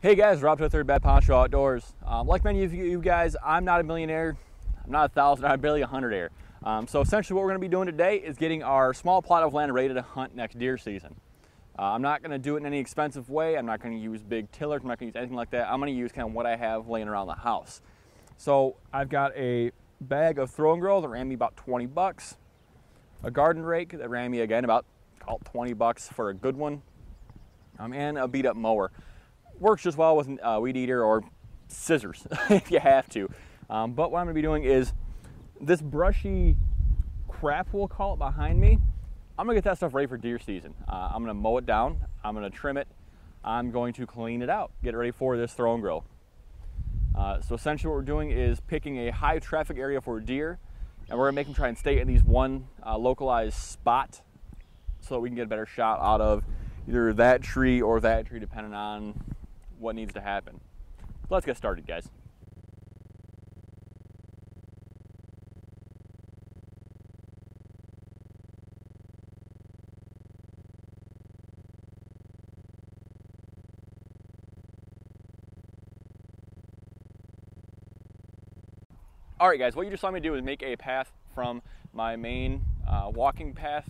Hey guys, Rob to Third Bad Poncho Outdoors. Um, like many of you guys, I'm not a millionaire. I'm not a thousand, I'm barely a hundred air. Um, so essentially what we're gonna be doing today is getting our small plot of land ready to hunt next deer season. Uh, I'm not gonna do it in any expensive way. I'm not gonna use big tillers. I'm not gonna use anything like that. I'm gonna use kind of what I have laying around the house. So I've got a bag of throw and grow that ran me about 20 bucks. A garden rake that ran me again about 20 bucks for a good one. Um, and a beat up mower. Works just well with a uh, weed eater or scissors if you have to. Um, but what I'm gonna be doing is this brushy crap, we'll call it, behind me. I'm gonna get that stuff ready for deer season. Uh, I'm gonna mow it down, I'm gonna trim it, I'm going to clean it out, get it ready for this throw and grow. Uh, so essentially what we're doing is picking a high traffic area for deer and we're gonna make them try and stay in these one uh, localized spot so that we can get a better shot out of either that tree or that tree depending on what needs to happen. Let's get started guys. All right guys, what you just saw me do is make a path from my main uh, walking path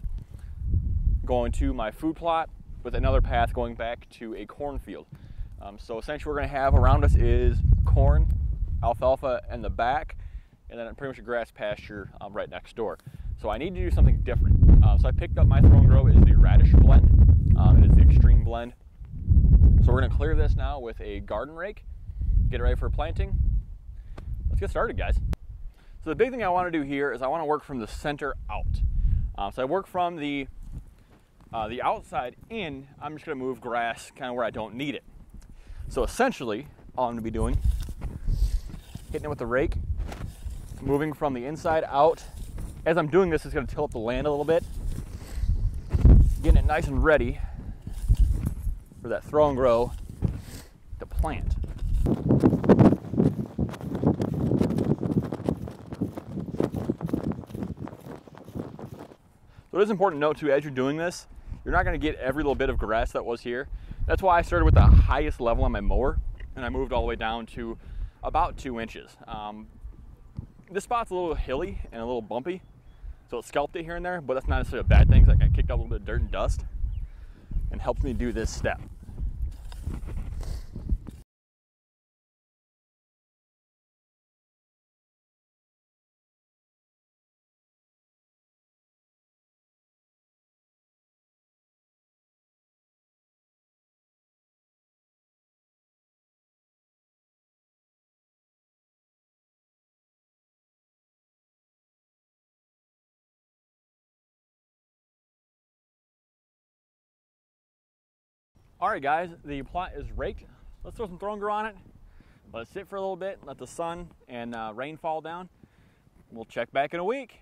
going to my food plot with another path going back to a cornfield. Um, so essentially we're gonna have around us is corn, alfalfa in the back, and then pretty much a grass pasture um, right next door. So I need to do something different. Uh, so I picked up my throw and grow is the radish blend. Um, it is the extreme blend. So we're gonna clear this now with a garden rake, get it ready for planting. Let's get started guys. So the big thing I want to do here is I want to work from the center out. Um, so I work from the uh, the outside in. I'm just going to move grass kind of where I don't need it. So essentially, all I'm to be doing, hitting it with the rake, moving from the inside out. As I'm doing this, it's going to tilt the land a little bit, getting it nice and ready for that throw and grow to plant. So it is important to note too, as you're doing this, you're not gonna get every little bit of grass that was here. That's why I started with the highest level on my mower and I moved all the way down to about two inches. Um, this spot's a little hilly and a little bumpy, so it scalped it here and there, but that's not necessarily a bad thing because I kicked up a little bit of dirt and dust and helps me do this step. All right, guys, the plot is raked. Let's throw some throw and on it. Let it sit for a little bit, let the sun and uh, rain fall down. We'll check back in a week.